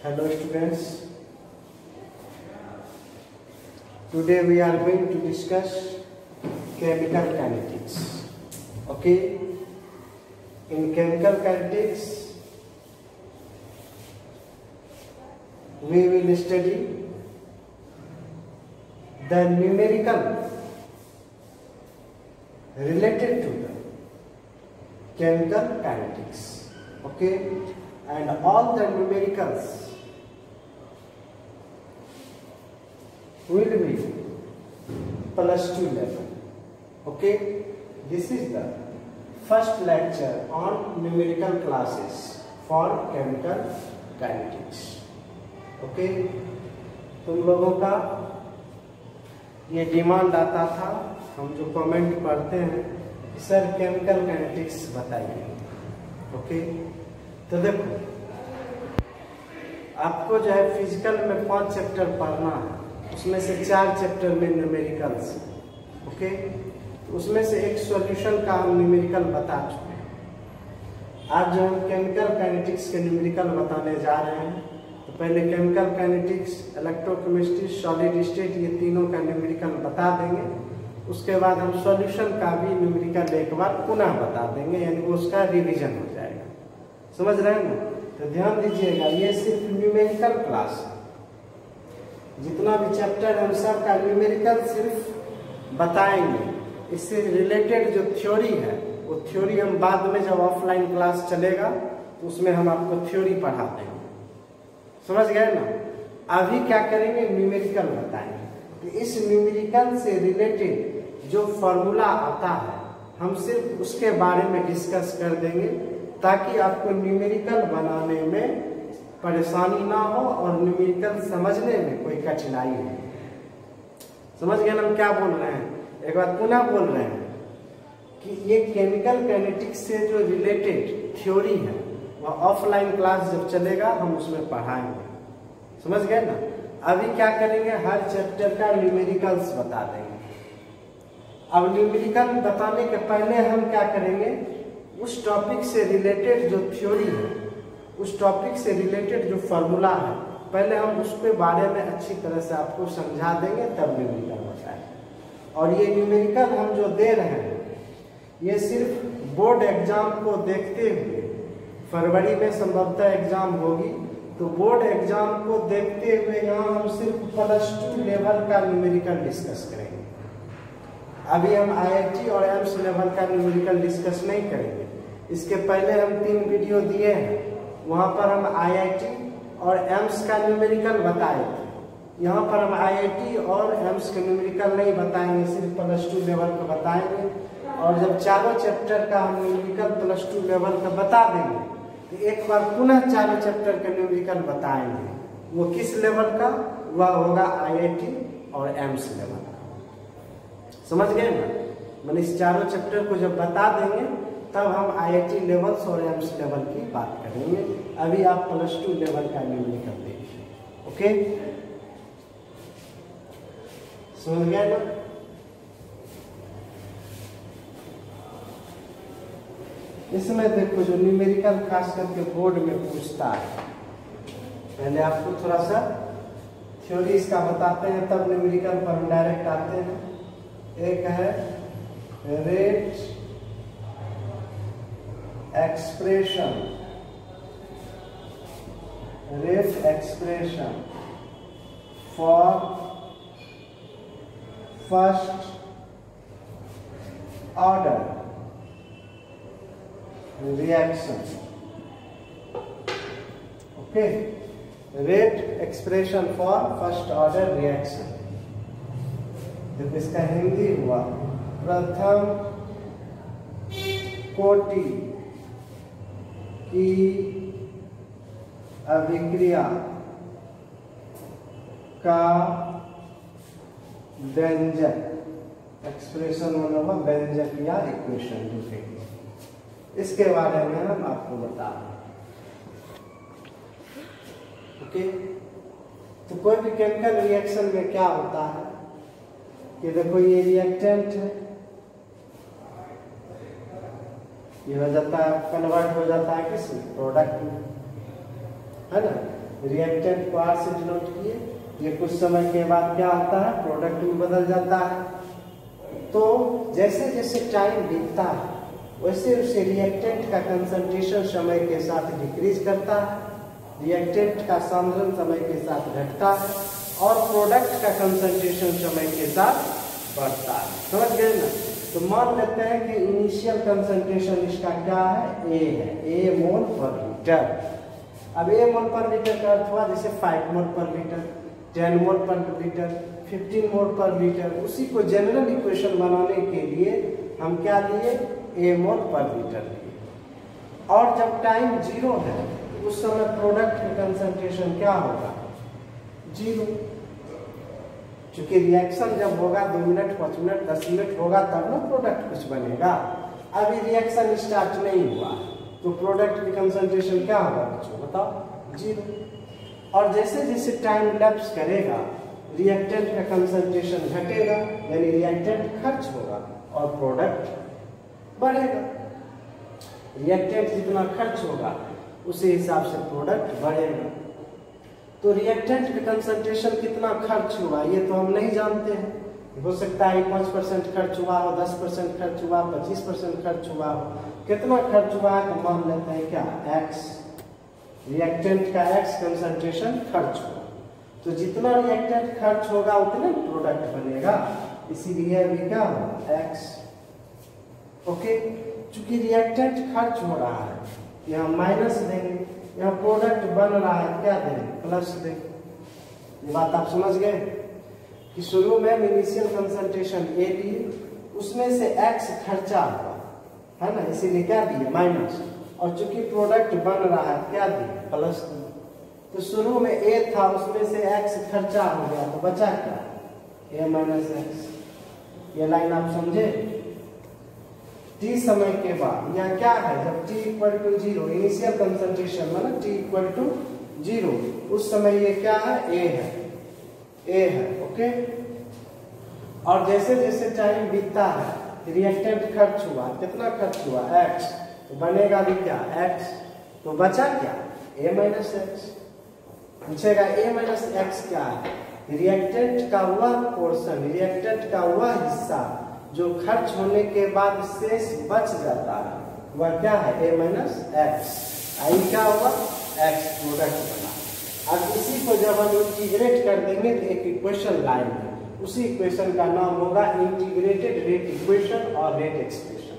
Hello students. Today we are going to discuss chemical kinetics. Okay. In chemical kinetics, we will study the numerical related to the chemical kinetics. Okay. And all the numericals will be plus 2 level. Okay, this is the first lecture on numerical classes for chemical kinetics. Okay, तुम लोगों का ये demand आता था हम जो comment पढ़ते हैं सर केमिकल काइनेटिक्स बताइए ओके तो देखो आपको जो है फ़िज़िकल में पाँच चैप्टर पढ़ना है उसमें से चार चैप्टर में न्यूमेरिकल्स ओके तो उसमें से एक सॉल्यूशन का हम न्यूमेरिकल बता चुके हैं। आज जो हम केमिकल काइनेटिक्स के न्यूमेरिकल बताने जा रहे हैं। तो पहले chemical kinetics electrochemistry solid state ये तीनों का न्यूमेरिकल बता देंगे। उसके बाद हम सॉल्यूशन का भी न्यूमेरिकल एक बार पुनः बता देंगे, यानी उसका रिवीजन हो जाएगा। समझ रहे हैं ना? तो ध्यान दीजिएगा, ये सिर्फ़ न्यूमेरिकल क्लास है। जितना भी चैप्टर है उन सब का न्यूमेरिकल सिर्फ़ बताएँगे। इससे रिलेटेड जो थ्योरी है, वो थ्योरी हम बाद में जब ऑफलाइन क्लास चलेगा तो उसमें हम आपको थ्योरी पढ़ा देंगे। समझ गए ना? अभी क्या करेंगे? न्यूमेरिकल बताएँगे। तो इस न्यूमेरिकल से रिलेटेड जो फॉर्मूला आता है, हम सिर्फ़ उसके बारे में डिस्कस कर देंगे, ताकि आपको न्यूमेरिकल बनाने में परेशानी ना हो और न्यूमेरिकल समझने में कोई कठिनाई हो। समझ गए हम क्या बोल रहे हैं? एक बार पुनः बोल रहे हैं कि ये केमिकल कैनेटिक्स से जो रिलेटेड थ्योरी है, वह ऑफलाइन क्लास जब चलेगा, हम उसमें पढ़ाएँगे। समझ गए ना? अभी क्या करेंगे? हर चैप्टर का न्यूमेरिकल्स बता देंगे। अब न्यूमेरिकल बताने के पहले हम क्या करेंगे? उस टॉपिक से रिलेटेड जो थ्योरी है उस टॉपिक से रिलेटेड जो फॉर्मूला है, पहले हम उसके बारे में अच्छी तरह से आपको समझा देंगे, तब न्यूमेरिकल बताएँगे और ये न्यूमेरिकल हम जो दे रहे हैं, ये सिर्फ़ बोर्ड एग्ज़ाम को देखते हुए, फरवरी में संभवतः एग्ज़ाम होगी तो बोर्ड एग्ज़ाम को देखते हुए यहाँ हम सिर्फ़ प्लस टू लेवल का न्यूमेरिकल डिस्कस करेंगे। अभी हम आईआईटी और एम्स लेवल का न्यूमेरिकल डिस्कस नहीं करेंगे। इसके पहले हम तीन वीडियो दिए हैं। वहाँ पर हम आईआईटी और एम्स का न्यूमेरिकल बताए थे। यहाँ पर हम आईआईटी और एम्स का न्यूमेरिकल नहीं बताएँगे, सिर्फ़ प्लस टू लेवल का बताएँगे। और जब चारों चैप्टर का हम न्यूमेरिकल प्लस टू लेवल का बता देंगे तो एक बार पुनः चारों चैप्टर का न्यूमेरिकल बताएँगे। वो किस लेवल का? वह होगा आईआईटी और एम्स लेवल का। समझ गए ना? मैंने इस चारों चैप्टर को जब बता देंगे, तब हम आईआईटी लेवल्स और एम्स लेवल की बात करेंगे। अभी आप प्लस टू लेवल का न्यूमेरिकल देखिए ओके समझ गए ना? इसमें देखो जो न्यूमेरिकल खास करके बोर्ड में पूछता है। पहले आपको थोड़ा सा थ्योरी इसका बताते हैं, तब न्यूमेरिकल पर हम डायरेक्ट आते हैं। एक है rate expression rate expression for first order reaction okay rate expression for first order reaction देखो इसका हिंदी हुआ प्रथम कोटि की अभिक्रिया का व्यंजक एक्सप्रेशन मतलब व्यंजक या इक्वेशन कहेंगे इसके बारे में हम आपको बता रहे ओके? तो कोई भी केमिकल रिएक्शन में क्या होता है? कि देखो, ये रिएक्टेंट है। ये हो जाता है कन्वर्ट हो जाता है किस प्रोडक्ट में। है ना? रिएक्टेंट आर से डिनोट किए, ये कुछ समय के बाद क्या होता है? प्रोडक्ट में बदल जाता है। तो जैसे जैसे टाइम बीतता है, वैसे उसे रिएक्टेंट का कंसंट्रेशन समय के साथ डिक्रीज करता है। रिएक्टेंट का सांद्रण समय के साथ घटता है और प्रोडक्ट का कंसंट्रेशन समय के साथ बढ़ता है। समझ गए ना? तो मान लेते हैं कि इनिशियल कंसंट्रेशन इसका क्या है? ए है। ए मोल पर लीटर अब ए मोल पर लीटर का अर्थ हुआ जैसे फाइव मोल पर लीटर टेन मोल पर लीटर फिफ्टीन मोल पर लीटर उसी को जनरल इक्वेशन बनाने के लिए हम क्या लिए? ए मोल पर लीटर लिए। और जब टाइम ज़ीरो है, उस समय प्रोडक्ट कंसंट्रेशन क्या होगा? ज़ीरो क्योंकि रिएक्शन जब होगा, दो मिनट, पाँच मिनट, दस मिनट होगा, तब ना प्रोडक्ट कुछ बनेगा। अभी रिएक्शन स्टार्ट नहीं हुआ। तो प्रोडक्ट की कंसंट्रेशन क्या होगा बच्चों? बताओ। ज़ीरो और जैसे जैसे टाइम लैप्स करेगा रिएक्टेंट का कंसंट्रेशन घटेगा, यानी रिएक्टेंट खर्च होगा और प्रोडक्ट बढ़ेगा। रिएक्टेंट जितना खर्च होगा, उसी हिसाब से प्रोडक्ट बढ़ेगा। तो रिएक्टेंट का कंसंट्रेशन कितना खर्च हुआ, ये तो हम नहीं जानते हैं। हो सकता है पाँच परसेंट खर्च हुआ हो, दस परसेंट खर्च हुआ, पच्चीस परसेंट खर्च हुआ हो। कितना खर्च हुआ है तो मान लेते हैं क्या? एक्स रिएक्टेंट का एक्स कंसंट्रेशन खर्च हुआ। तो जितना रिएक्टेंट खर्च होगा, उतना प्रोडक्ट बनेगा। इसीलिए अभी क्या होगा एक्स ओके चूँकि रिएक्टेंट खर्च हो रहा है, यहाँ माइनस देंगे यहाँ प्रोडक्ट बन रहा है, क्या दें? प्लस दें। ये बात आप समझ गए? कि शुरू में इनिशियल कंसंट्रेशन ए उसमें से एक्स खर्चा है ना इसीलिए क्या दिए माइनस और चूँकि प्रोडक्ट बन रहा है क्या दिए प्लस तो शुरू में ए था, उसमें से एक्स खर्चा हो गया तो बचा क्या? ए माइनस एक्स ये लाइन आप समझे? टी समय के बाद, यह क्या है? जब T equal to zero initial concentration मतलब टी इक्वल टू ज़ीरो उस समय ये क्या है? ए है. ए है ओके और जैसे जैसे टाइम बीतता है रिएक्टेंट खर्च हुआ, कितना खर्च हुआ? एक्स तो बनेगा भी क्या? एक्स तो बचा क्या? ए माइनस एक्स पूछेगा ए माइनस एक्स क्या है? रिएक्टेंट का वह पोर्शन रिएक्टेंट का वह हिस्सा, जो खर्च होने के बाद शेष बच जाता है। वह क्या है? ए माइनस एक्स आई क्या हुआ? एक्स प्रोडक्ट बना। अब इसी को जब हम इंटीग्रेट कर देंगे तो एक इक्वेशन लाएँगे उसी इक्वेशन का नाम होगा इंटीग्रेटेड रेट इक्वेशन और रेट एक्सप्रेशन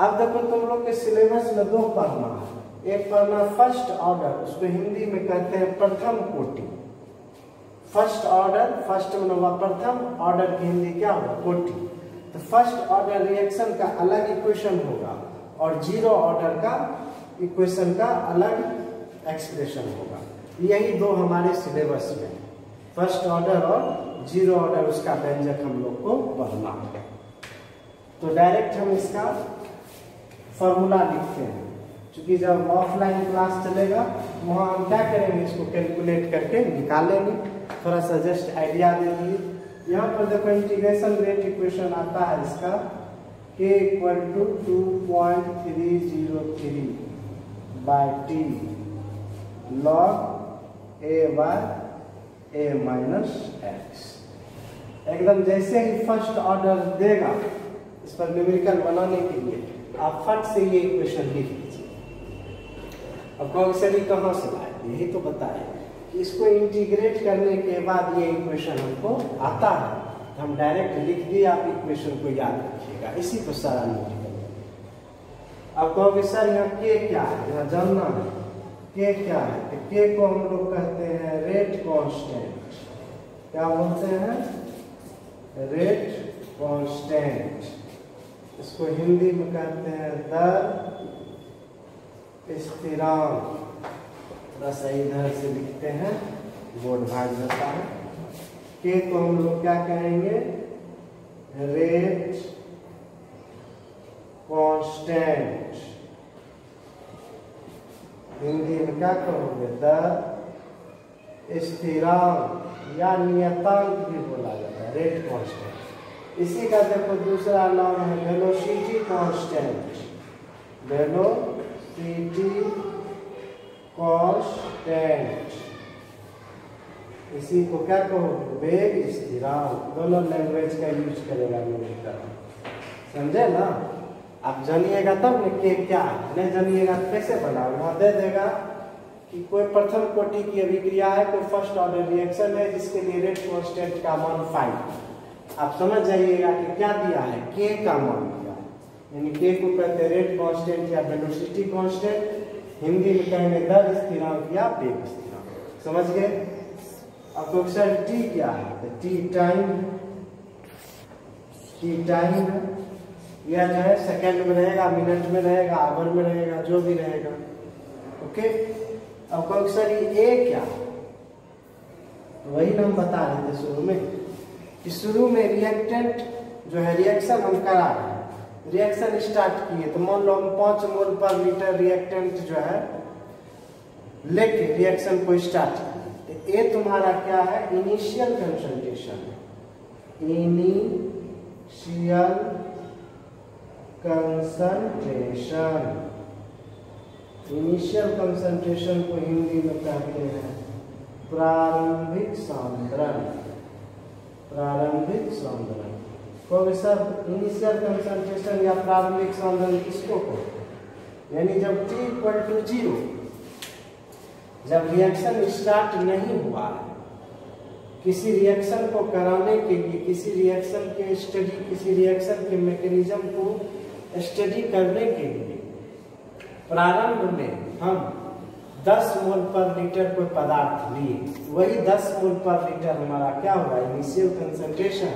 अब देखो तुम लोग के सिलेबस में दो पढ़ना है। एक पढ़ना फ़र्स्ट ऑर्डर उसको हिंदी में कहते हैं प्रथम कोटि। फ़र्स्ट ऑर्डर फ़र्स्ट मतलब प्रथम ऑर्डर की हिंदी क्या होगा? कोटि। तो फ़र्स्ट ऑर्डर रिएक्शन का अलग इक्वेशन होगा और ज़ीरो ऑर्डर का इक्वेशन का अलग एक्सप्रेशन होगा। यही दो हमारे सिलेबस में। फ़र्स्ट ऑर्डर और ज़ीरो ऑर्डर उसका व्यंजक हम लोग को पढ़ना है। तो डायरेक्ट हम इसका फॉर्मूला लिखते हैं। क्योंकि जब ऑफलाइन क्लास चलेगा, वहाँ हम क्या करेंगे, इसको कैलकुलेट करके निकालेंगे। थोड़ा सा जस्ट आइडिया दे दीजिए। यहाँ पर देखो इंटीग्रेशन रेट इक्वेशन आता है इसका। K equal to two point three zero three by T log A by A minus X एकदम जैसे ही फ़र्स्ट ऑर्डर देगा, इस पर न्यूमेरिकल बनाने के लिए आप फट से ये इक्वेशन लिख लीजिए। अब कहोगे सर कहाँ से लाए? यही तो बताए इसको इंटीग्रेट करने के बाद ये इक्वेशन हमको आता है। हम डायरेक्ट लिख दिए आप इक्वेशन को याद रखिएगा। इसी को सारा नोट अब कहोगे, सर, यहाँ के क्या है? यहाँ जानना है। के क्या है? तो के को हम लोग कहते हैं रेट कांस्टेंट क्या बोलते हैं? रेट कांस्टेंट इसको हिंदी में कहते हैं दर स्थिरांक थोड़ा सा इधर से लिखते हैं, बोर्ड भाग जाता है। के को हम लोग क्या कहेंगे? रेट कांस्टेंट हिंदी में क्या कहोगे? द स्थिरांक या नियतांक भी बोला जाता रेट कांस्टेंट इसी का देखो दूसरा नाम है वेलोसिटी कांस्टेंट वेलोसिटी constant. इसी को क्या कहो? वेग स्थिरांक. दोनों लैंग्वेज का यूज़ करेगा न्यूमेरिकल समझे ना? आप जानिएगा तब न के क्या नहीं जानिएगा तो कैसे बनाओ दे देगा। कि कोई प्रथम कोटि की अभिक्रिया है, कोई फ़र्स्ट ऑर्डर रिएक्शन है, जिसके लिए रेट कॉन्स्टेंट का मान फाइव आप समझ जाइएगा कि क्या दिया है? के का मान दिया है। यानी के को कहते हैं रेट कांस्टेंट या वेलोसिटी कांस्टेंट हिंदी में कहेंगे दर स्थिरांक या वेग स्थिरांक। समझ गए? अब क्वेश्चन टी क्या है? तो टी टाइम टी टाइम यह जो है सेकंड में रहेगा मिनट में रहेगा आवर में रहेगा, जो भी रहेगा। ओके अब क्वेश्चन ए क्या? वही हम बता रहे थे शुरू में कि शुरू में रिएक्टेंट जो है रिएक्शन हम करा रहे रिएक्शन स्टार्ट किए तो मान लो हम पाँच मोल पर लीटर रिएक्टेंट जो है, लेके रिएक्शन को स्टार्ट तो ए तुम्हारा क्या है? Initial concentration initial concentration initial concentration को हिंदी में कहते हैं? प्रारंभिक सांद्रण। प्रारंभिक सांद्रण। को सर इनिशियल कंसंट्रेशन या प्रारंभिक सांद्रण किसको को यानी जब t इक्वल टू ज़ीरो जब रिएक्शन स्टार्ट नहीं हुआ है किसी रिएक्शन को कराने के लिए, किसी रिएक्शन के स्टडी किसी रिएक्शन के मैकेनिज्म को स्टडी करने के लिए प्रारंभ में हम 10 मोल पर लीटर कोई पदार्थ लिए, वही 10 मोल पर लीटर हमारा क्या हुआ? इनिशियल कंसंट्रेशन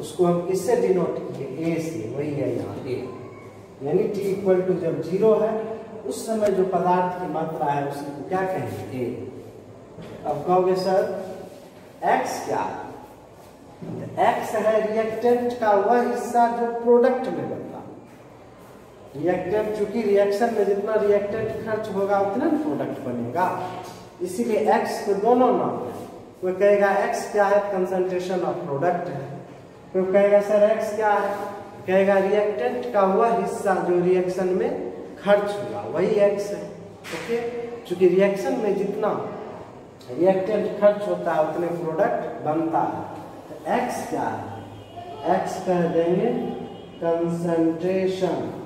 उसको हम किससे डिनोट किए? ए से, वही है यहाँ ए यानी टी इक्वल टू जब ज़ीरो है, उस समय जो पदार्थ की मात्रा है उसी को क्या कहेंगे? ए अब कहोगे, सर एक्स क्या? एक्स है रिएक्टेंट का वह हिस्सा जो प्रोडक्ट में बनता रिएक्टेंट चूँकि रिएक्शन में जितना रिएक्टेंट खर्च होगा, उतना प्रोडक्ट बनेगा। इसीलिए एक्स को दोनों नाम है। कोई कहेगा एक्स क्या है? कंसंट्रेशन ऑफ़ प्रोडक्ट है। कोई कहेगा, सर एक्स क्या है? कहेगा रिएक्टेंट का वह हिस्सा जो रिएक्शन में खर्च हुआ, वही एक्स है। ओके चूँकि रिएक्शन में जितना रिएक्टेंट खर्च होता है, उतने प्रोडक्ट बनता है। तो एक्स क्या है? एक्स कह देंगे कंसंट्रेशन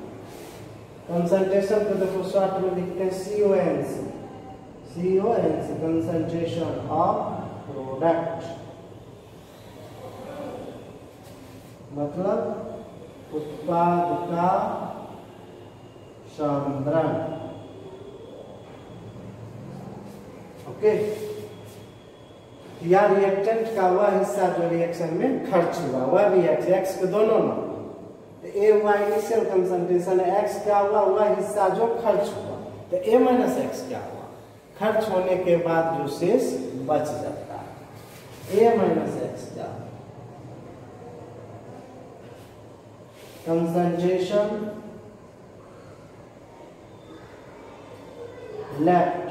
कंसंट्रेशन को देखो शॉर्ट में लिखते हैं C O N C C O N C concentration of product मतलब उत्पाद का सांद्रण ओके? या रिएक्टेंट का वह हिस्सा जो रिएक्शन में खर्च हुआ, वह भी एक्स एक्स के दोनों ना तो ए हुआ इनिशियल एक्स क्या हुआ? वह हिस्सा जो खर्च हुआ। तो ए माइनस एक्स क्या हुआ? खर्च होने के बाद जो शेष बच जाता है। ए माइनस एक्स क्या हुआ? Concentration left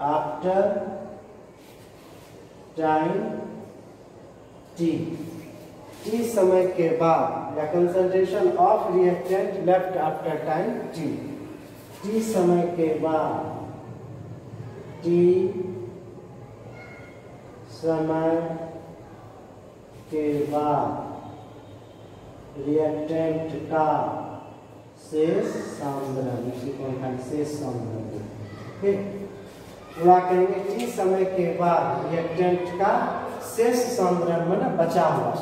after time t. t समय के बाद, या concentration of reactant left after time t. T समय के बाद, t समय के बाद रिएक्टेंट का शेष सांद्रण उसी को शेष सांद्रण ठीक? पूरा करेंगे टी समय के बाद रिएक्टेंट का शेष सांद्रण में ना बचा हुआ।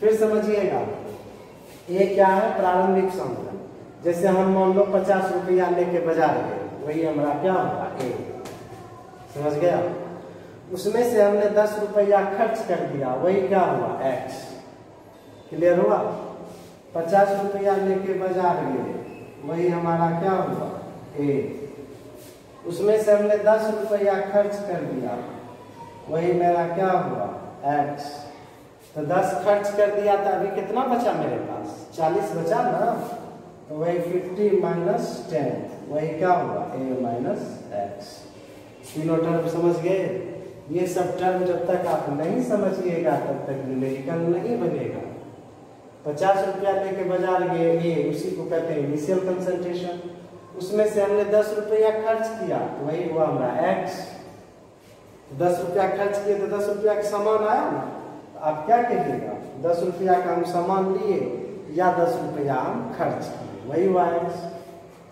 फिर समझिएगा, ये क्या है? प्रारंभिक सांद्रण जैसे हम मान लो पचास रुपया लेके बाज़ार गए, वही हमारा क्या होगा? ए समझ गया? उसमें से हमने दस रुपया खर्च कर दिया, वही क्या हुआ? एक्स क्लियर हुआ? पचास रुपया लेके बाज़ार गए, वही हमारा क्या हुआ? ए उसमें से हमने दस रुपया खर्च कर दिया, वही मेरा क्या हुआ? एक्स तो दस खर्च कर दिया था अभी कितना बचा मेरे पास? चालीस बचा ना? तो वही फिफ्टी माइनस टेन वही क्या हुआ ए माइनस एक्स तीनों टर्म समझ गए? ये सब टर्म जब तक आप नहीं समझिएगा, तब तक न्यूमेरिकल नहीं बनेगा। पचास रुपया लेके बाज़ार गए, ये उसी को कहते हैं इनिशियल कंसंट्रेशन उसमें से हमने दस रुपया खर्च किया तो वही हुआ हमारा एक्स दस रुपया खर्च किए तो दस रुपया का सामान आया ना? तो आप क्या कहिएगा? दस रुपया का हम सामान लिए या दस रुपया हम खर्च किए? वही एक्स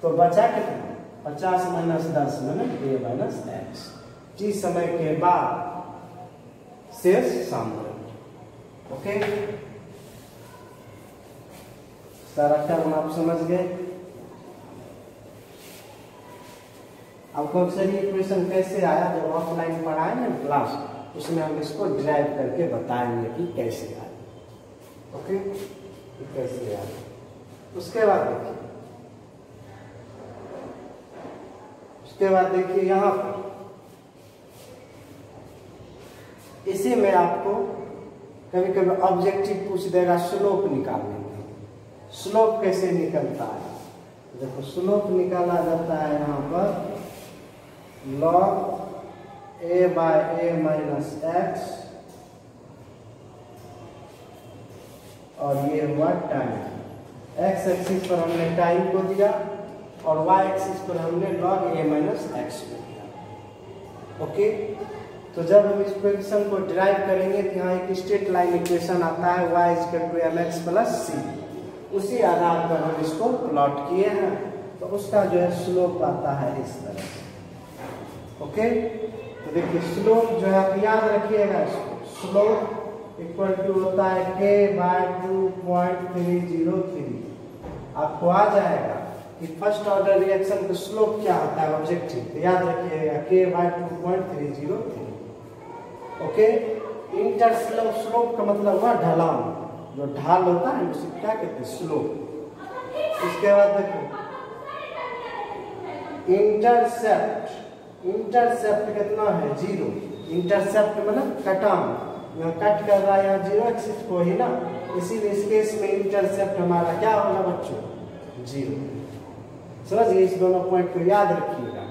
तो बचा कितना? पचास माइनस दस minus a minus x t समय के बाद शेष सामने। ओके? सारा टर्म आप समझ गए? अक्सर ये क्वेश्चन कैसे आया? जब ऑफलाइन पढ़ाए ना क्लास उसमें हम इसको ड्राइव करके बताएँगे कि कैसे आए। ओके कैसे आए। उसके बाद देखिए। उसके बाद देखिए यहाँ पर। इसी में आपको कभी कभी ऑब्जेक्टिव पूछ देगा स्लोप निकालने के स्लोप कैसे निकलता है? देखो स्लोप निकाला जाता है यहाँ पर। Log a by a minus x और ये हुआ टाइम एक्स एक्सिस पर हमने टाइम को दिया और वाई एक्सिस पर हमने लॉग ए माइनस एक्स को दिया. ओके तो जब हम इस इक्वेशन को ड्राइव करेंगे तो यहाँ एक स्ट्रेट लाइन इक्वेशन आता है y equal to m x plus c उसी आधार पर हम इसको प्लॉट किए हैं. तो उसका जो है स्लोप आता है इस तरह से. ओके तो देखिए स्लोप जो है, आप याद रखिएगा इसको। स्लोप इक्वल टू होता है k by two point three zero three आपको आ जाएगा कि फ़र्स्ट ऑर्डर रिएक्शन का स्लोप क्या होता है ऑब्जेक्टिव तो याद रखिएगा k by two point three zero three okay inter slope slope का मतलब हुआ ढलान। जो ढाल होता है, उसे क्या कहते हैं? स्लोप उसके बाद देखो। इंटरसेप्ट इंटरसेप्ट कितना है? ज़ीरो इंटरसेप्ट मतलब कटान यहाँ कट कर रहा है, यहाँ ज़ीरो एक्सिस को ही ना? इसीलिए इस केस में इंटरसेप्ट हमारा क्या होगा बच्चों? ज़ीरो समझिए इस दोनों पॉइंट को याद रखिएगा।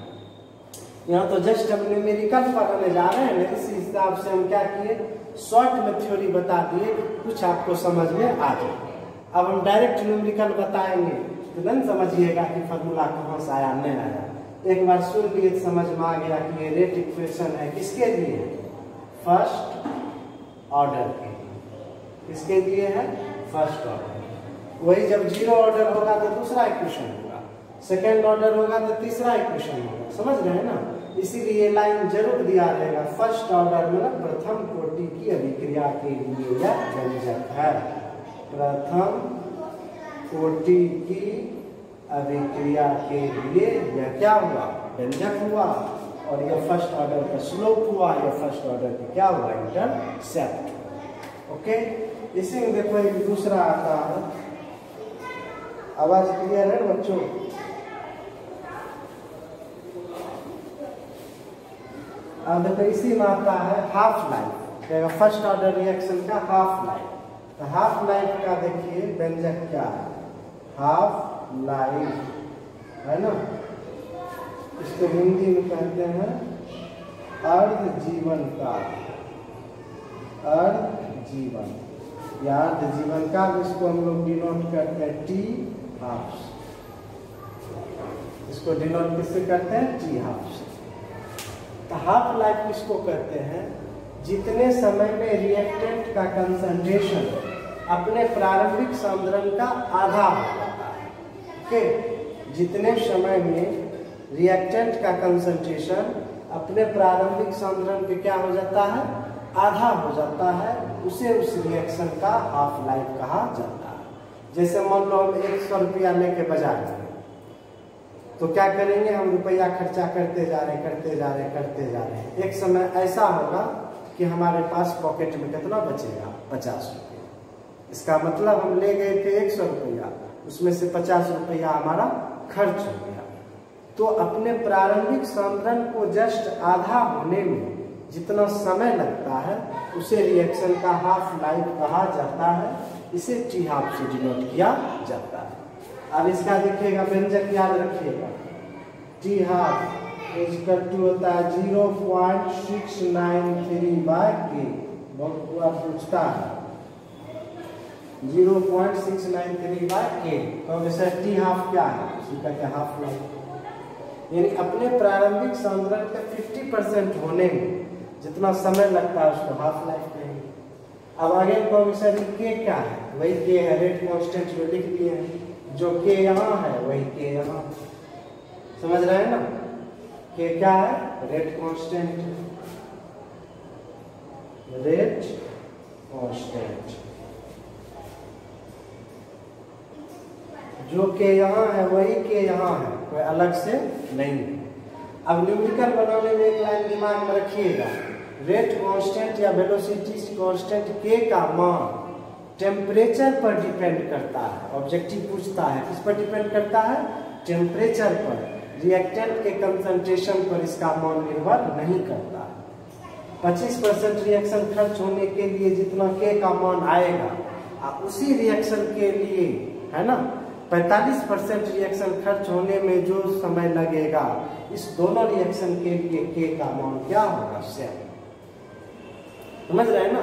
यहाँ तो जस्ट हम न्यूमेरिकल पढ़ने जा रहे हैं, इसी हिसाब से हम क्या किए? शॉर्ट में थ्योरी बता दिए, कुछ आपको समझ में आ जाए। अब हम डायरेक्ट न्यूमेरिकल बताएँगे। तो नहीं समझिएगा कि फॉर्मूला कहाँ से आया नहीं आया। एक बार सुन तो समझ में आ गया कि ये रेट इक्वेशन है किसके लिए? फ़र्स्ट ऑर्डर के किसके लिए है? फ़र्स्ट ऑर्डर वही जब ज़ीरो ऑर्डर होगा तो दूसरा इक्वेशन होगा। सेकेंड ऑर्डर होगा तो तीसरा इक्वेशन होगा। समझ रहे हैं ना? इसीलिए लाइन ज़रूर दिया रहेगा। फ़र्स्ट ऑर्डर मतलब प्रथम कोटि की अभिक्रिया के लिए यह व्यंजक है। प्रथम कोटि की अभिक्रिया के लिए यह क्या हुआ? व्यंजक हुआ। और यह फ़र्स्ट ऑर्डर का स्लोप हुआ। यह फ़र्स्ट ऑर्डर का क्या हुआ? इंटरसेप्ट ओके इसी में देखो एक दूसरा आता है। आवाज़ क्लियर है बच्चों? देखो इसी में आता है हाफ़ लाइफ क्या फ़र्स्ट ऑर्डर रिएक्शन का हाफ़ लाइफ तो हाफ़ लाइफ का देखिए व्यंजक क्या है? हाफ़ लाइफ है ना? इसको हिंदी में कहते हैं अर्ध जीवन काल अर्ध जीवन या अर्ध जीवन काल इसको हम लोग डिनोट करते हैं टी हाफ़ इसको डिनोट किससे करते हैं? टी हाफ़ तो हाफ़ लाइफ किसको कहते हैं? जितने समय में रिएक्टेंट का कंसंट्रेशन अपने प्रारंभिक सांद्रण का आधा हो ओके जितने समय में रिएक्टेंट का कंसंट्रेशन अपने प्रारंभिक सांद्रण पे क्या हो जाता है? आधा हो जाता है। उसे उस रिएक्शन का हाफ़ लाइफ कहा जाता है। जैसे मान लो हम एक सौ रुपया लेके बाज़ार गए तो क्या करेंगे? हम रुपया खर्चा करते जा रहे करते जा रहे करते जा रहे एक समय ऐसा होगा कि हमारे पास पॉकेट में कितना बचेगा? पचास रुपया। इसका मतलब हम ले गए थे एक सौ रुपया। उसमें से पचास रुपया हमारा खर्च हो गया। तो अपने प्रारंभिक सांद्रण को जस्ट आधा होने में जितना समय लगता है, उसे रिएक्शन का हाफ़ लाइफ कहा जाता है, इसे टी हाफ़ से डिनोट किया जाता है। अब इसका देखिएगा, व्यंजक याद रखिएगा। टी हाफ़ इजकल टू होता है zero point six nine three by k बहुत पूरा पूछता है। Zero point six nine three by k तो वैसे टी हाफ़ क्या है? उसी कहते हैं हाफ़ लाइफ यानी अपने प्रारंभिक सांद्रण का 50 परसेंट होने में जितना समय लगता है उसको हाफ़ लाइफ कहेंगे अब आगे सर के क्या है? वही के है रेट कॉन्स्टेंट जो लिख दिए हैं, जो के यहाँ है, वही के यहाँ। समझ रहे हैं ना? के क्या है? रेट कॉन्स्टेंट रेट कांस्टेंट जो के यहाँ है, वही के यहाँ है। कोई अलग से नहीं है। अब न्यूमेरिकल बनाने में एक लाइन दिमाग में रखिएगा। रेट कांस्टेंट या वेलोसिटी कांस्टेंट के का मान टेम्परेचर पर डिपेंड करता है। ऑब्जेक्टिव पूछता है, किस पर डिपेंड करता है? टेम्परेचर पर। रिएक्टेंट के कंसंट्रेशन पर इसका मान निर्भर नहीं करता। 25 परसेंट रिएक्शन खर्च होने के लिए जितना के का मान आएगा उसी रिएक्शन के लिए, है ना? 45 परसेंट रिएक्शन खर्च होने में जो समय लगेगा, इस दोनों रिएक्शन के लिए के का मान क्या होगा सेम समझ रहे हैं ना?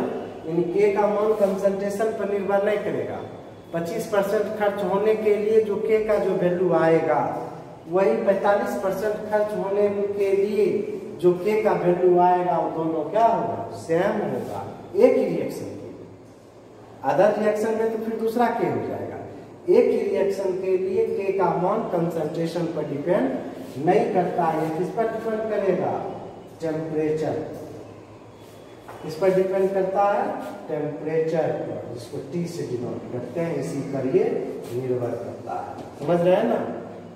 यानी के का मान कंसंट्रेशन पर निर्भर नहीं करेगा। 25 परसेंट खर्च होने के लिए जो के का जो वैल्यू आएगा, वही 45 परसेंट खर्च होने के लिए जो के का वैल्यू आएगा, वो दोनों क्या होगा? सेम होगा। एक ही रिएक्शन के अदर रिएक्शन में तो फिर दूसरा के हो जाएगा। एक ही रिएक्शन के लिए के का मान कंसंट्रेशन पर डिपेंड नहीं करता है। किस पर डिपेंड करेगा? टेम्परेचर इस पर डिपेंड करता है? टेम्परेचर पर, जिसको टी से डिनोट करते हैं, इसी पर ये निर्भर करता है। समझ रहे हैं ना?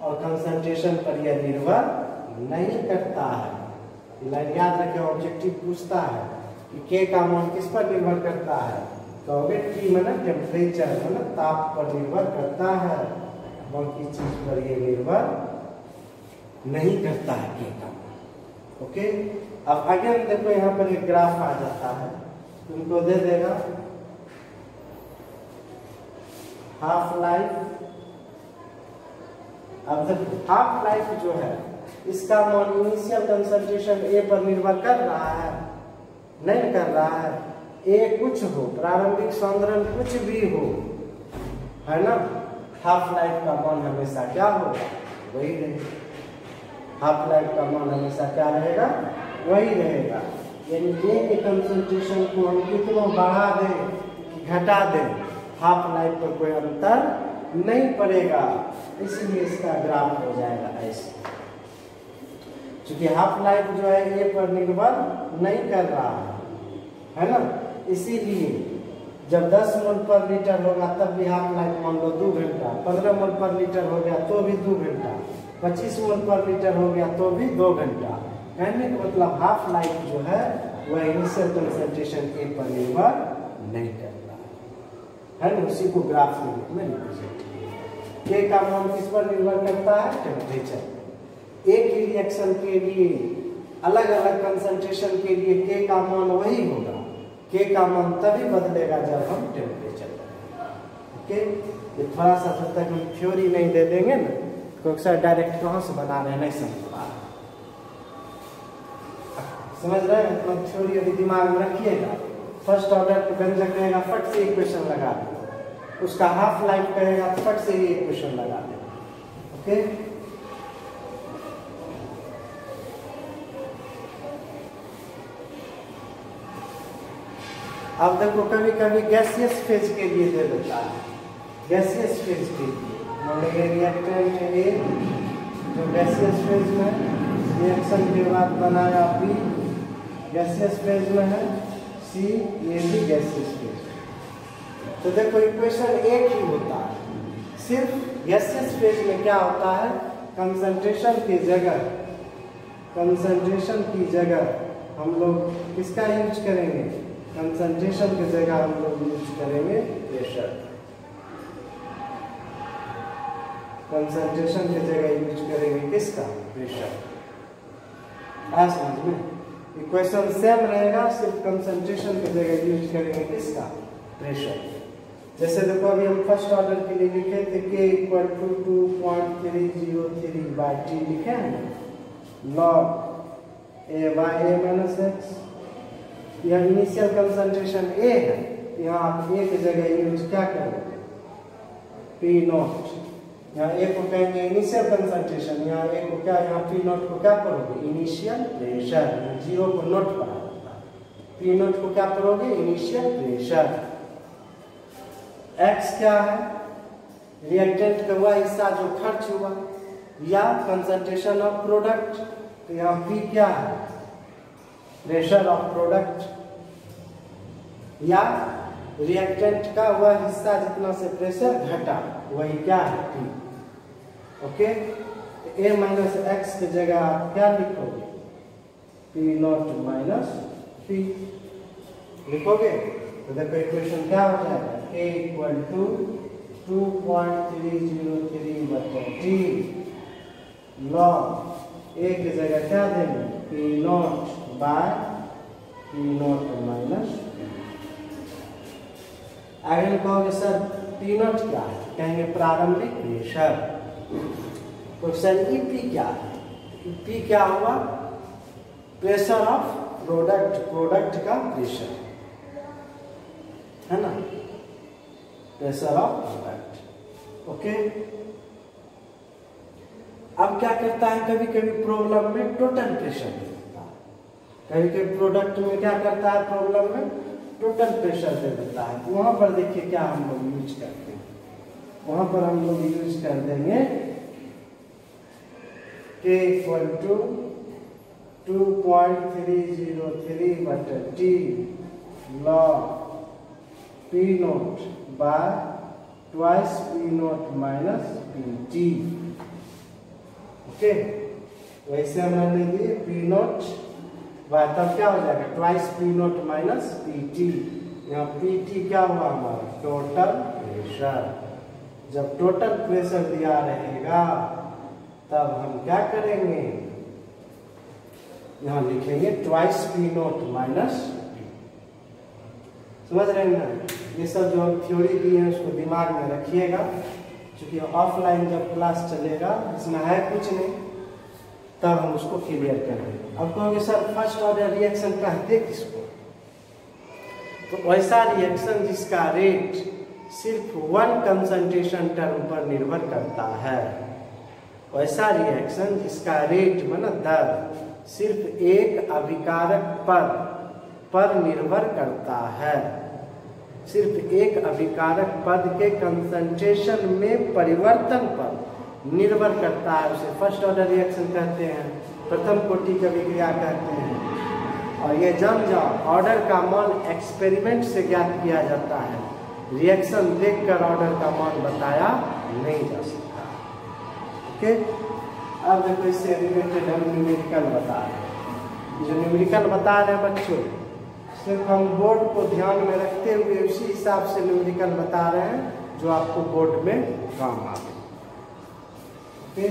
और कंसंट्रेशन पर यह निर्भर नहीं करता है। याद रखें ऑब्जेक्टिव पूछता है कि के का मान किस पर निर्भर करता है? कहोगे टी मैंने टेम्परेचर मतलब ताप पर निर्भर करता है बाकी चीज़ पर ये निर्भर नहीं करता है के ओके? अब अगेन देखो यहाँ पर एक ग्राफ आ जाता है। तुमको दे देगा। हाफ़ लाइफ अब देखो हाफ़ लाइफ जो है, इसका मान इनिशियल कंसंट्रेशन ए पर निर्भर कर रहा है, नहीं कर रहा है। ए कुछ हो, प्रारंभिक सौंदर्य कुछ भी हो, है ना? हाफ़ लाइफ का मन हमेशा क्या होगा वही रहेगा। हाफ़ लाइफ का मान हमेशा क्या रहेगा? वही रहेगा। यानी ए के कंसंट्रेशन को हम कितना बढ़ा दें, घटा दें हाफ़ लाइफ पर कोई अंतर नहीं पड़ेगा। इसलिए इसका ग्राफ हो जाएगा ऐसे। क्योंकि हाफ़ लाइफ जो है ए पर निर्भर नहीं कर रहा है है ना? इसीलिए जब 10 मोल पर लीटर होगा, तब भी हाफ़ लाइफ मान लो दो घंटा। 15 मोल पर लीटर हो गया तो भी दो घंटा। 25 मोल पर लीटर हो गया तो भी दो घंटा। कहने का मतलब हाफ़ लाइफ जो है, वह इनिशियल कंसंट्रेशन ए पर निर्भर नहीं करता। है ना? उसी को ग्राफ के रूप में रिप्रेजेंट के का मान किस पर निर्भर करता है? टेम्परेचर एक ही रिएक्शन के लिए अलग अलग कंसंट्रेशन के लिए के का मान वही होगा। के का मान तभी बदलेगा जब हम टेम्परेचर ओके ये थोड़ा सा जब तक हम थ्योरी नहीं दे देंगे ना तो अक्सर डायरेक्ट कहाँ से बना रहे नहीं समझ पा समझ रहे हैं? तो थ्योरी अभी दिमाग में रखिएगा। फ़र्स्ट ऑर्डर पे व्यंजक रहेगा फट से इक्वेशन लगा देगा उसका हाफ़ लाइफ कहेगा, फट से ही इक्वेशन लगा देगा ओके अब देखो कभी कभी गैसियस फ़ेज़ के लिए दे देता है। गैसियस फ़ेज़ के लिए। रिएक्टेंट ए जो गैसियस फ़ेज़ में रिएक्शन के बाद बनाया बी गैसियस फ़ेज़ में है सी ये भी गैसियस फ़ेज़ तो देखो इक्वेशन एक ही होता है। सिर्फ़ गैसियस फ़ेज़ में क्या होता है? कंसंट्रेशन की जगह। कंसंट्रेशन की जगह हम लोग किसका यूज़ करेंगे? कंसंट्रेशन की जगह हम लोग यूज़ करेंगे प्रेशर कंसंट्रेशन की जगह यूज़ करेंगे किसका? प्रेशर आ समझ में. इक्वेशन सेम रहेगा, सिर्फ़ कंसंट्रेशन की जगह यूज़ करेंगे किसका? प्रेशर जैसे देखो अभी हम फ़र्स्ट ऑर्डर के लिए लिखे थे k equal to two point three zero three by t लिखे हैं log a by a minus x यह इनिशियल कंसंट्रेशन ए है। यहाँ आप ए की जगह यूज़ क्या करेंगे? पी नॉट यहाँ ए को कहेंगे इनिशियल कंसंट्रेशन यहाँ ए को क्या, यहाँ पी नोट को क्या करोगे? इनिशियल प्रेशर ज़ीरो को नोट पढ़ा पी नोट को क्या करोगे? इनिशियल प्रेशर एक्स क्या है? रिएक्टेंट का वह हिस्सा जो खर्च हुआ। या कंसंट्रेशन ऑफ़ प्रोडक्ट तो यहाँ पी क्या है? प्रेशर ऑफ़ प्रोडक्ट या रिएक्टेंट का वह हिस्सा जितना से प्रेशर घटा, वही क्या है? P okay? A minus x की जगह आप क्या लिखोगे? पी नॉट माइनस पी लिखोगे? तो देखो इक्वेशन क्या हो जाएगा? A equal to two point three zero three बटे टी। लॉग ए की जगह क्या देंगे? P naught. By p naught minus आगे कहोगे सर पी नॉट क्या है? कहेंगे प्रारंभिक प्रेशर। क्वेश्चन ई पी क्या है? पी क्या हुआ? प्रेशर ऑफ़ प्रोडक्ट प्रोडक्ट का प्रेशर। है ना? Pressure of product. ओके? अब क्या करता है कभी कभी प्रॉब्लम में टोटल प्रेशर। है कभी कभी प्रोडक्ट में क्या करता है प्रॉब्लम में टोटल प्रेशर दे देता है। वहाँ पर देखिए क्या हम लोग यूज़ करते हैं। वहाँ पर हम लोग यूज़ कर देंगे k equal to two point three zero three बटे t log p naught by twice p naught minus p t okay वैसे हमने ले दिए पी नोट बाय तब क्या हो जाएगा? Twice p naught minus p t यहाँ पी टी क्या हुआ हमारा? टोटल प्रेशर जब टोटल प्रेशर दिया रहेगा, तब हम क्या करेंगे? यहाँ लिखेंगे ट्वाइस पी नोट माइनस समझ रहे हैं ना? ये सब जो थ्योरी दी है, उसको दिमाग में रखिएगा। क्योंकि ऑफलाइन जब क्लास चलेगा, इसमें है कुछ नहीं। तब हम उसको क्लियर करेंगे अब कहोगे, सर फ़र्स्ट ऑर्डर रिएक्शन कहते किसको तो वैसा रिएक्शन जिसका रेट सिर्फ़ वन कंसंट्रेशन टर्म पर निर्भर करता है, वैसा रिएक्शन जिसका रेट मतलब दर सिर्फ़ एक अभिकारक पर पर निर्भर करता है। सिर्फ़ एक अभिकारक पद के कंसंट्रेशन में परिवर्तन पर। निर्भर करता है, उसे फ़र्स्ट ऑर्डर रिएक्शन कहते हैं, प्रथम कोटि का विक्रिया कहते हैं। और ये जम जाओ ऑर्डर का मान एक्सपेरिमेंट से ज्ञात किया जाता है। रिएक्शन देखकर ऑर्डर का मान बताया नहीं जा सकता। ओके अब देखो, इससे रिलेटेड हम न्यूमेरिकल बता रहे हैं। जो न्यूमेरिकल बता रहे हैं बच्चों, सिर्फ़ हम बोर्ड को ध्यान में रखते हुए उसी हिसाब से न्यूमेरिकल बता रहे हैं, जो आपको बोर्ड में काम आए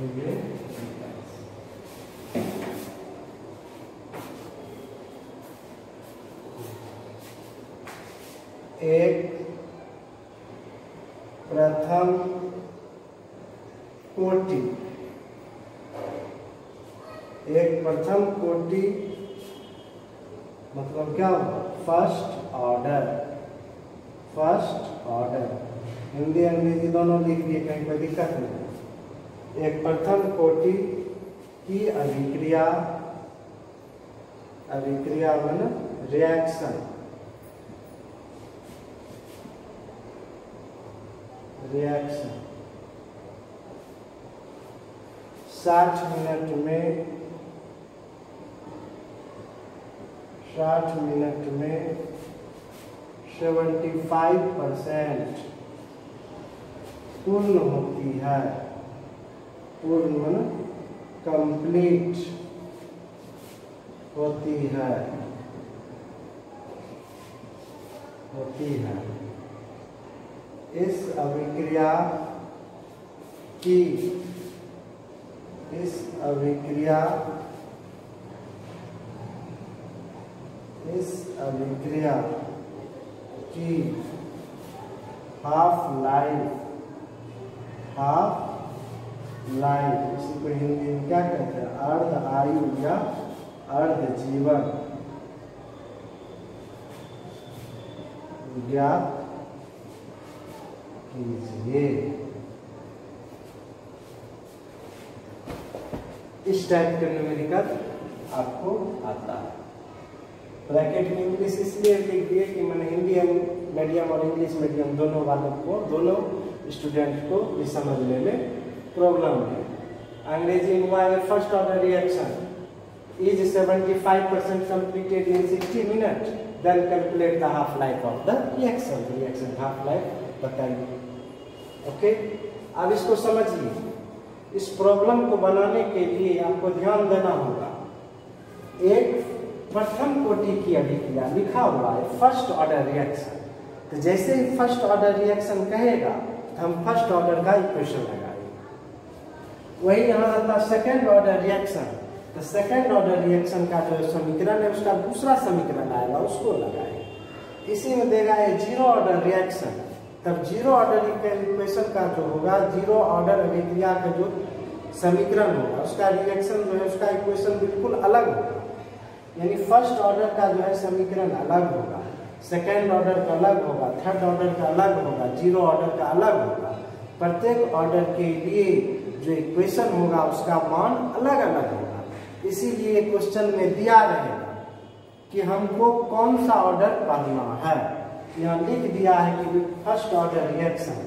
ओके। एक प्रथम कोटि एक प्रथम कोटि मतलब क्या first order first order Hindi, Angrezi दोनों लिख दिए, कहीं कोई दिक्कत नहीं। एक प्रथम कोटि की अभिक्रिया अभिक्रिया मन रिएक्शन रिएक्शन साठ मिनट में साठ मिनट में सेवेंटी फाइव परसेंट पूर्ण होती है। पूर्ण मन कंप्लीट होती है। होती है। इस अभिक्रिया की, इस अभिक्रिया इस अभिक्रिया की हाफ़ लाइफ हाफ़ लाइफ इसी को हिंदी में क्या कहते हैं? अर्ध आयु या अर्ध जीवन। ज्ञात कीजिए। इस टाइप का न्यूमेरिकल आपको आता है। ब्रैकेट में इंग्लिश इसलिए लिख दिए कि मैंने हिंदी मीडियम और इंग्लिश मीडियम दोनों वालों को, दोनों स्टूडेंट को भी समझने में प्रॉब्लम है। अंग्रेज़ी हुआ है first order reaction is 75 percent completed in 60 minutes? Then calculate the half life of the reaction. Reaction half life बताइए। ओके अब इसको समझिए। इस प्रॉब्लम को बनाने के लिए आपको ध्यान देना होगा। एक प्रथम कोटि की अभिक्रिया लिखा हुआ है फ़र्स्ट ऑर्डर रिएक्शन तो जैसे ही फ़र्स्ट ऑर्डर रिएक्शन कहेगा तो हम फ़र्स्ट ऑर्डर का इक्वेशन लगाएँगे। वही यहाँ आता सेकेंड ऑर्डर रिएक्शन तो सेकेंड ऑर्डर रिएक्शन का जो समीकरण है, उसका दूसरा समीकरण आएगा, उसको लगाएँगे। इसी में देगा ये ज़ीरो ऑर्डर रिएक्शन तब ज़ीरो ऑर्डर इक्वेशन का जो होगा ज़ीरो ऑर्डर अभिक्रिया का जो समीकरण होगा, उसका रिएक्शन जो है, उसका इक्वेशन बिल्कुल अलग होगा। यानी फ़र्स्ट ऑर्डर का जो है समीकरण अलग होगा, सेकेंड ऑर्डर का अलग होगा, थर्ड ऑर्डर का अलग होगा, ज़ीरो ऑर्डर का अलग होगा। प्रत्येक ऑर्डर के लिए जो इक्वेशन होगा, उसका मान अलग अलग होगा। इसीलिए क्वेश्चन में दिया रहेगा कि हमको कौन सा ऑर्डर पढ़ना है। यहाँ लिख दिया है कि फ़र्स्ट ऑर्डर रिएक्शन,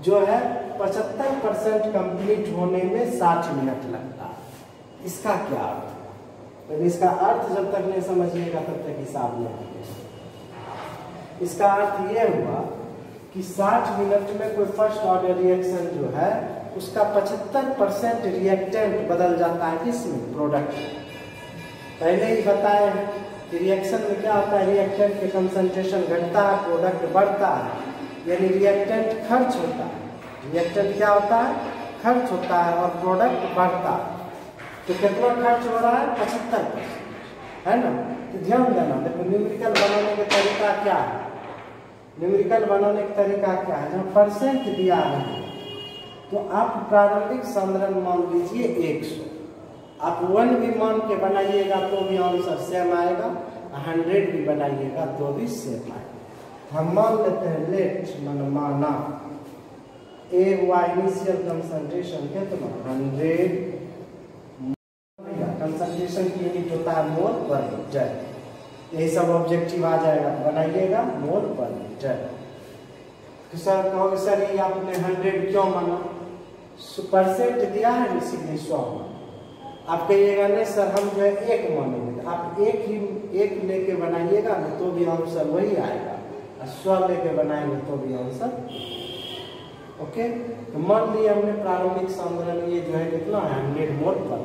जो है पचहत्तर परसेंट कंप्लीट होने में साठ मिनट लगता है। इसका क्या अर्थ है तो इसका अर्थ जब तक नहीं समझिएगा तब तक हिसाब नहीं इसका अर्थ ये हुआ कि 60 मिनट में कोई फ़र्स्ट ऑर्डर रिएक्शन जो है, उसका 75 परसेंट रिएक्टेंट बदल जाता है किसमें प्रोडक्ट पहले ही बताए कि रिएक्शन में क्या होता है? रिएक्टेंट के कंसंट्रेशन घटता है प्रोडक्ट बढ़ता है। यानी रिएक्टेंट खर्च होता है। रिएक्टेंट क्या होता है? खर्च होता है और प्रोडक्ट बढ़ता है। तो कितना खर्च हो रहा है? पचहत्तर है ना? तो ध्यान देना, देखो न्यूमेरिकल बनाने का तरीका क्या है? न्यूमेरिकल बनाने का तरीका क्या है? जब परसेंट दिया है तो आप प्रारंभिक संद्रण मान लीजिए 100 आप वन भी मान के बनाइएगा तो भी आंसर सेम आएगा। हंड्रेड भी बनाइएगा तो भी सेम आएगा। हम मान लेते हैं लेट मन माना। ए हुआ इनिशियल कंसंट्रेशन कितना? हंड्रेड है मोल पर लीटर यही सब ऑब्जेक्टिव आ जाएगा। तो बनाइएगा मोल पर लीटर तो सर कहोगे सर ये आपने हंड्रेड क्यों माना? परसेंट दिया है इसीलिए सौ आप कहिएगा नहीं सर हम जो है एक मानेंगे। आप एक ही एक लेके बनाइएगा ना तो भी आंसर वही आएगा। और सौ लेके बनाएँगे तो भी आंसर ओके? तो मान लिया हमने प्रारंभिक सांद्रण ये जो है कितना है हंड्रेड मोल पर।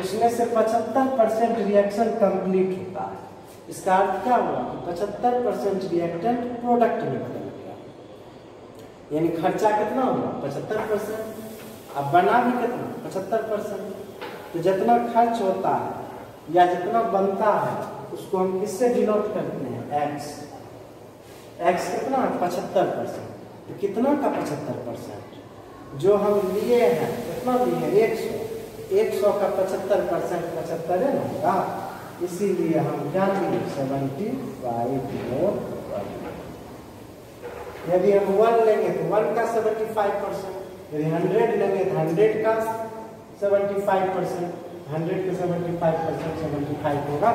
उसमें से पचहत्तर परसेंट रिएक्शन कंप्लीट होता है। इसका अर्थ क्या हुआ पचहत्तर परसेंट रिएक्टेंट प्रोडक्ट में बदल गया। यानी खर्चा कितना हुआ? पचहत्तर परसेंट। अब बना भी कितना? पचहत्तर परसेंट। तो जितना खर्च होता है या जितना बनता है, उसको हम किससे डिनोट करते हैं? एक्स एक्स कितना? है पचहत्तर परसेंट। तो कितना का पचहत्तर परसेंट? जो हम लिए हैं, कितना लिए एक सौ। एक सौ का पचहत्तर परसेंट पचहत्तर है ना? होगा इसीलिए हम क्या लिए सेवेंटी फाइव मोर यदि हम वन लेंगे तो वन का सेवेंटी फाइव परसेंट यदि हंड्रेड लेंगे तो हंड्रेड का सेवेंटी फाइव परसेंट हंड्रेड का seventy five percent seventy five होगा।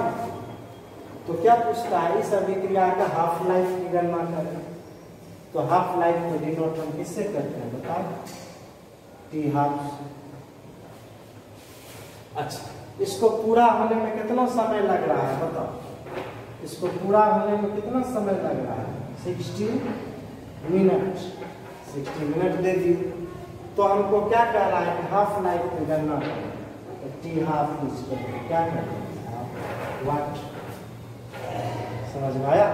तो क्या पूछता है, इस अभिक्रिया का हाफ़ लाइफ की गणना करें। तो हाफ़ लाइफ को डिनोट हम किससे करते हैं? बताओ। टी हाफ़ अच्छा इसको पूरा होने में कितना समय लग रहा है, बताओ। इसको पूरा होने में कितना समय लग रहा है? Sixty minute. सिक्सटी मिनट दे दी तो हमको क्या कह रहा है हाफ़ लाइफ में गणना तो टी हाफ़ क्या कर वाट समझ में आया?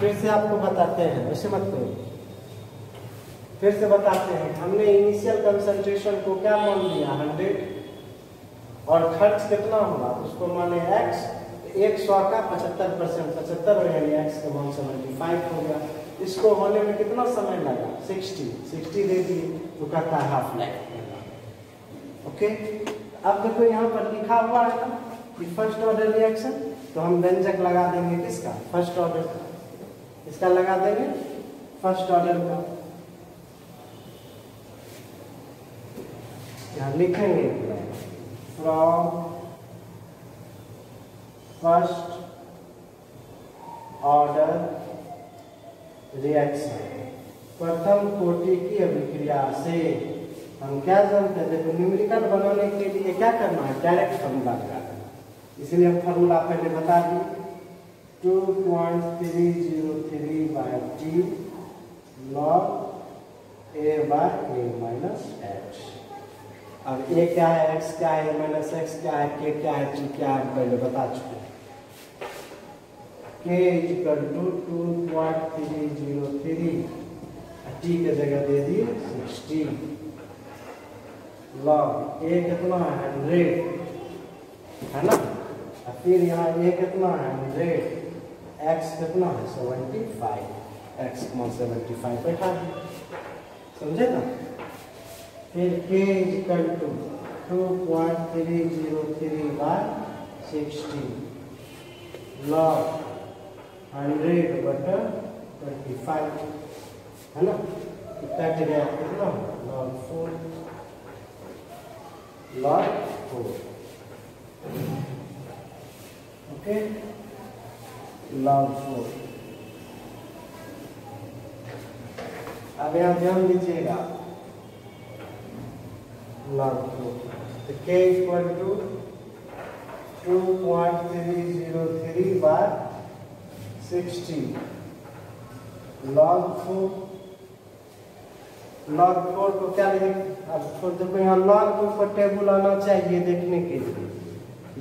फिर से आपको बताते हैं, वैसे मत करो। फिर से बताते हैं, हमने इनिशियल कंसंट्रेशन को क्या मान लिया? हंड्रेड और खर्च कितना होगा उसको माने एक्स एक सौ का पचहत्तर परसेंट पचहत्तर हो यानी एक्स का वन सेवेंटी फाइव हो गया। इसको होने में कितना समय लगा? 60 60 दे दिए तो कहता है हाफ़ लाइफ ओके अब देखो यहाँ पर लिखा हुआ है कि फ़र्स्ट ऑर्डर रिएक्शन तो हम व्यंजक लगा देंगे किसका? फ़र्स्ट ऑर्डर का। इसका लगा देंगे? फ़र्स्ट ऑर्डर का। यहाँ लिखेंगे। फ्रॉम फ़र्स्ट ऑर्डर रिएक्शन प्रथम कोटि की अभिक्रिया से हम क्या जानते हैं? देखो न्यूमेरिकल बनाने के लिए क्या करना है? डायरेक्ट फॉर्मूला लगाना इसलिए हम फॉर्मूला पहले बता दी two point three zero three by t log a by a minus h अब ए क्या है एक्स क्या है माइनस एक्स क्या है के क्या है टी क्या है पहले बता चुके k equal to two point three zero three t के जगह दे दिए सिक्सटी लॉग ए कितना है हंड्रेड है ना? फिर यहाँ ए कितना है हंड्रेड एक्स कितना है seventy five x comma seventy five बैठा दिए समझे ना? फिर k equal to two point three zero three by sixty log hundred butter twenty five है ना? कट गया कितना? Log four log four okay log four अब यहाँ ध्यान दीजिएगा। Log 2 तो k to two point three zero three by sixty log four को क्या लिखेंगे अब फोर देखो यहाँ लॉग फोर पर टेबल आना चाहिए देखने के लिए।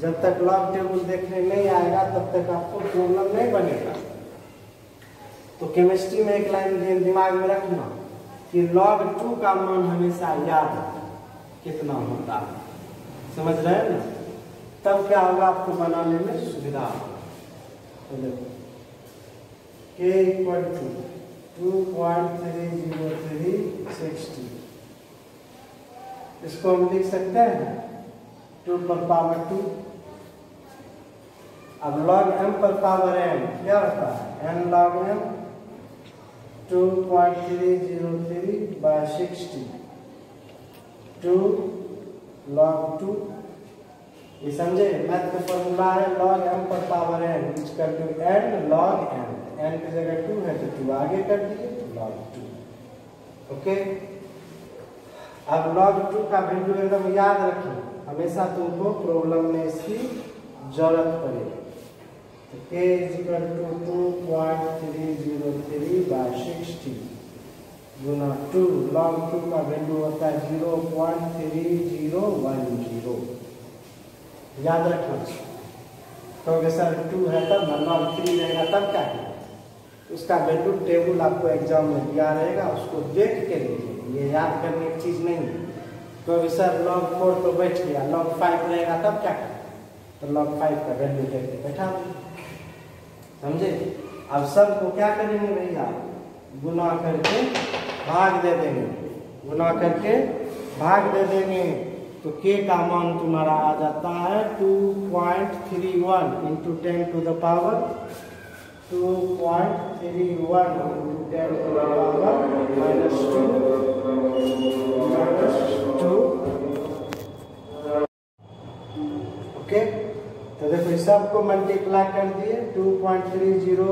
जब तक लॉग टेबल देखने नहीं आएगा, तब तक आपको प्रॉब्लम नहीं बनेगा। तो केमिस्ट्री में एक लाइन दिमाग में रखना कि लॉग टू का मान हमेशा याद है कितना होता है। समझ रहे हैं ना? तब क्या होगा आपको बनाने में सुविधा होगा। Two two point three zero three sixty इसको हम लिख सकते हैं टू पर पावर टू अब लॉग एम पर पावर एम क्या होता है? N log m two point three zero three by sixty two log two. ये समझे? मैथ का फॉर्मूला है लॉग एम पर पावर एन विच कर two n log n n की जगह टू है तो टू आगे कर तो लॉग टू ओके अब लॉग टू का वैल्यू एकदम याद रखिए हमेशा तुमको प्रॉब्लम में इसकी ज़रूरत पड़ेगी तो k equal to two point three zero three by sixty Guna two log two का वैल्यू होता है zero point three zero one zero याद रखना। तो सर टू है तब ना लॉग थ्री रहेगा, तब क्या है? उसका वैल्यू टेबल आपको एग्ज़ाम में दिया रहेगा, उसको देख के लीजिए ये याद करने की चीज़ नहीं है। तो सर लॉग फोर तो बैठ गया लॉग फाइव रहेगा, तब क्या करें तो लॉग फाइव का वैल्यू देख के बैठा समझे? अब सबको क्या करेंगे भैया? गुना करके भाग दे देंगे। गुना करके भाग दे देंगे। तो के का मान तुम्हारा आ जाता है two point three one into ten to the power two point three one ten to the power minus two minus two okay तो देखो, इस सबको मल्टीप्लाई कर दिए two point three zero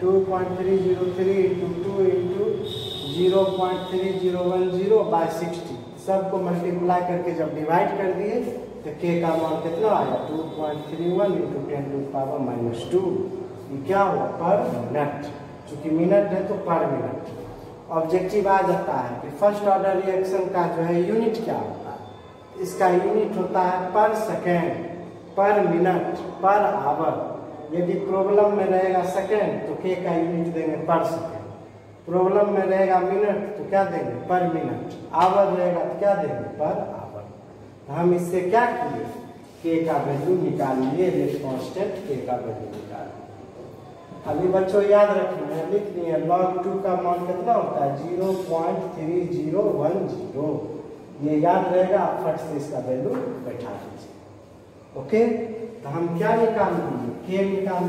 two point three zero three into two into zero point three zero one zero by sixty सबको multiply करके जब divide कर दिए तो के का मान कितना आया? Two point three one into ten two power minus two ये क्या हुआ? पर मिनट चूँकि मिनट है तो पर मिनट ऑब्जेक्टिव आ जाता है कि फ़र्स्ट ऑर्डर रिएक्शन का जो है यूनिट क्या होता है? इसका यूनिट होता है पर सेकेंड पर मिनट पर आवर यदि प्रॉब्लम में रहेगा सेकेंड तो के का यूनिट देंगे पर सेकेंड प्रॉब्लम में रहेगा मिनट तो क्या देंगे? पर मिनट आवर रहेगा तो क्या देंगे? पर आवर तो हम इससे क्या किए? के का वैल्यू निकाल लिए कॉन्स्टेंट के का वैल्यू निकाल लिए अभी बच्चों याद रखना है, लिख लिए लॉग टू का मान कितना होता है? Zero point three zero one zero ये याद रहेगा, आप फट से इसका वैल्यू बैठा दीजिए. ओके तो हम क्या निकाल दिए के निकाल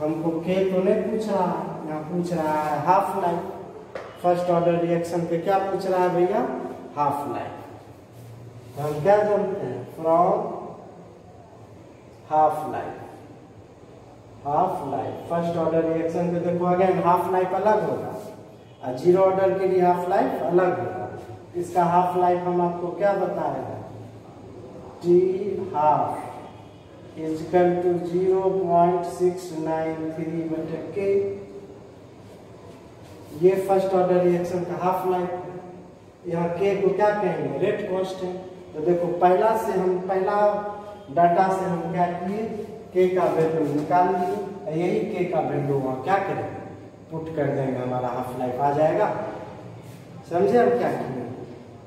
हमको के तो नहीं पूछ। रहा यहाँ पूछ रहा है half life first order reaction पे क्या पूछ रहा है भैया? हाफ़ लाइफ तो हम क्या जानते हैं? From half life half life first order reaction पे देखो अगेन हाफ़ लाइफ अलग होगा। और ज़ीरो ऑर्डर के लिए हाफ़ लाइफ अलग होगा। इसका हाफ़ लाइफ हम आपको क्या बता रहे हैं t half equal to zero point six nine three बटे के ये फ़र्स्ट ऑर्डर रिएक्शन का हाफ़ लाइफ यहाँ के को क्या कहेंगे? रेट कांस्टेंट तो देखो, पहला से हम, पहला डाटा से हम क्या किए? के का वैल्यू निकाल लिए यही के का वैल्यू वहाँ क्या करेंगे पुट कर देंगे। हमारा हाफ़ लाइफ आ जाएगा। समझे हम क्या किए?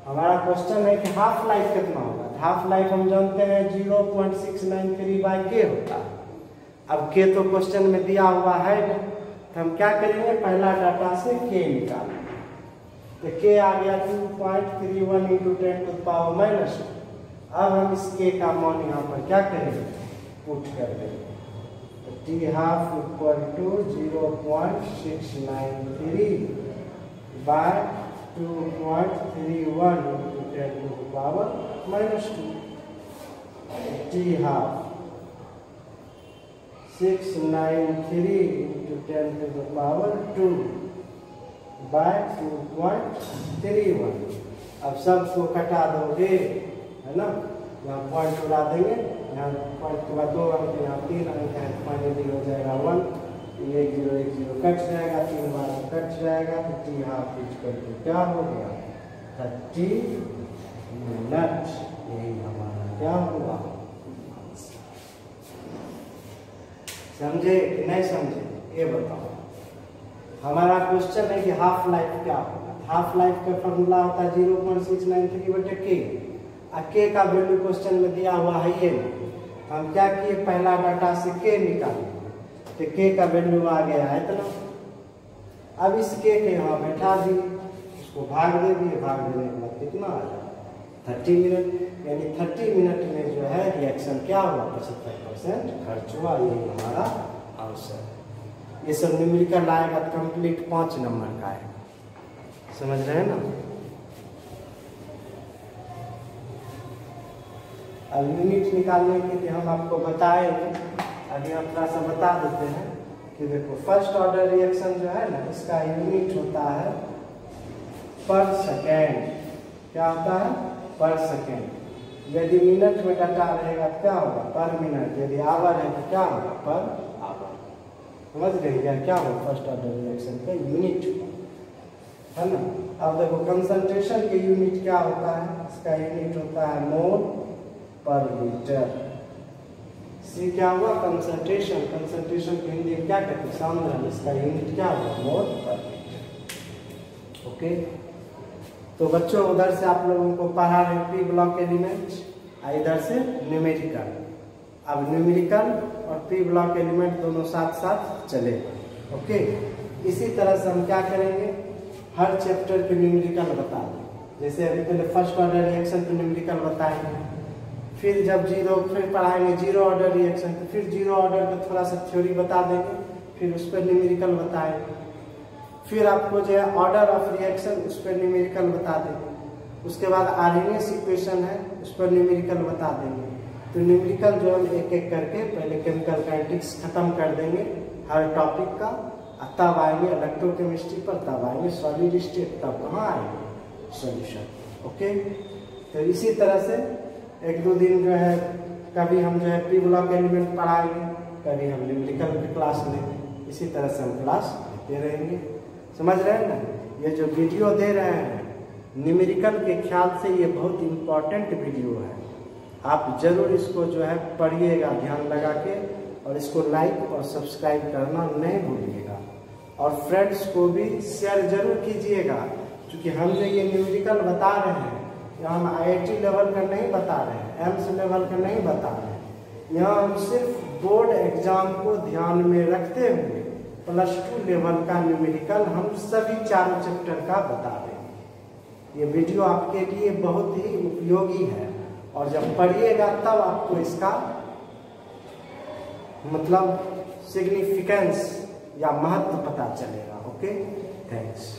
हमारा क्वेश्चन है कि हाफ़ लाइफ कितना होगा? हाफ़ लाइफ हम जानते हैं zero point six nine three by k होता। है अब के तो क्वेश्चन में दिया हुआ है। तो हम क्या करेंगे? पहला डाटा से के निकालेंगे। तो के आ गया two point three one into ten two power minus अब हम इस के का मान यहाँ पर क्या करेंगे? पुट कर देंगे। तो t half equal to zero point six nine three by two point three one into ten two power minus two t half six nine three into ten to the power two by two point three one कटा दोगे, है ना? यहाँ point उड़ा देंगे, यहाँ point के बाद दो अंक यहाँ तीन अंक है फाइनली हो जाएगा वन एक ज़ीरो एक ज़ीरो, कट जाएगा, तीन बार कट जाएगा तो टी हाफ़ इज़ करके क्या हो गया? थर्टी मिनट यही हमारा क्या हुआ? समझे नहीं समझे? ये बताओ। हमारा क्वेश्चन है कि हाफ़ लाइफ क्या होगा हाफ़ लाइफ का फॉर्मूला होता है zero point six nine three बटे के और के का वैल्यू क्वेश्चन में दिया हुआ है ये। हम क्या किए? पहला डाटा से के निकाले। तो के का वैल्यू आ गया है इतना। अब इस के के यहाँ बैठा दिए। उसको भाग दे दिए। भाग देने के बाद कितना आ जाए? थर्टी मिनट यानी थर्टी मिनट में जो है रिएक्शन क्या हुआ? पचहत्तर परसेंट खर्च हुआ। यही हमारा आंसर ये सब न्यूमेरिकल आएगा कंप्लीट पाँच नंबर का आएगा समझ रहे हैं ना? अब यूनिट निकालने के लिए हम आपको बताएँगे अभी हम थोड़ा सा बता देते हैं कि देखो फ़र्स्ट ऑर्डर रिएक्शन जो है ना, इसका यूनिट होता है पर सेकेंड क्या होता है? पर सेकेंड यदि मिनट में डाटा रहेगा तो क्या होगा? पर मिनट यदि आवर है तो क्या होगा? पर समझ गए या क्या? होगा फ़र्स्ट ऑर्डर रिएक्शन का यूनिट है ना? अब देखो कंसंट्रेशन के यूनिट क्या होता है? इसका यूनिट होता है मोल पर लीटर सी क्या हुआ? कंसंट्रेशन कंसंट्रेशन को हिंदी क्या कहते हैं? सांद्रण इसका यूनिट क्या हुआ? मोल पर लीटर ओके तो बच्चों, उधर से आप लोगों को पढ़ा रहे पी ब्लॉक एलिमेंट इधर से न्यूमेरिकल अब न्यूमेरिकल और पी ब्लॉक एलिमेंट दोनों साथ साथ चलेगा ओके इसी तरह से हम क्या करेंगे? हर चैप्टर के न्यूमेरिकल बता दें जैसे अभी पहले फ़र्स्ट ऑर्डर रिएक्शन पे न्यूमेरिकल बताएँगे। फिर जब ज़ीरो फिर पढ़ाएँगे ज़ीरो ऑर्डर रिएक्शन तो फिर ज़ीरो ऑर्डर का थोड़ा सा थ्योरी बता देंगे। फिर उस पर न्यूमेरिकल बताएँगे। फिर आपको जो है ऑर्डर ऑफ़ रिएक्शन उस पर न्यूमेरिकल बता देंगे। उसके बाद आरएनएस इक्वेशन है, उस पर न्यूमेरिकल बता देंगे। तो न्यूमेरिकल जो हम एक एक करके पहले केमिकल काइनेटिक्स खत्म कर देंगे। हर टॉपिक का। तब आएँगे इलेक्ट्रोकेमिस्ट्री पर, तब आएँगे सॉलिड स्टेट तब कहाँ आएँगे? सॉल्यूशन ओके तो इसी तरह से एक दो दिन जो है, कभी हम जो है पी ब्लॉक एलिमेंट पढ़ाएँगे, कभी हम न्यूमेरिकल की क्लास लेंगे। इसी तरह से हम क्लास लेते रहेंगे। समझ रहे हैं ना? ये जो वीडियो दे रहे हैं न्यूमेरिकल के ख्याल से ये बहुत इम्पोर्टेंट वीडियो है। आप ज़रूर इसको जो है पढ़िएगा, ध्यान लगा के और इसको लाइक और सब्सक्राइब करना नहीं भूलिएगा। और फ्रेंड्स को भी शेयर ज़रूर कीजिएगा, क्योंकि हम जो ये न्यूमेरिकल बता रहे हैं। यहाँ हम आईआईटी लेवल का नहीं बता रहे हैं एम्स लेवल का नहीं बता रहे हैं। यहाँ हम सिर्फ़ बोर्ड एग्ज़ाम को ध्यान में रखते हुए प्लस टू लेवल का न्यूमेरिकल हम सभी चारों चैप्टर का बता देंगे ये वीडियो आपके लिए बहुत ही उपयोगी है। और जब पढ़िएगा तब आपको इसका मतलब सिग्निफिकेंस या महत्व पता चलेगा ओके थैंक्स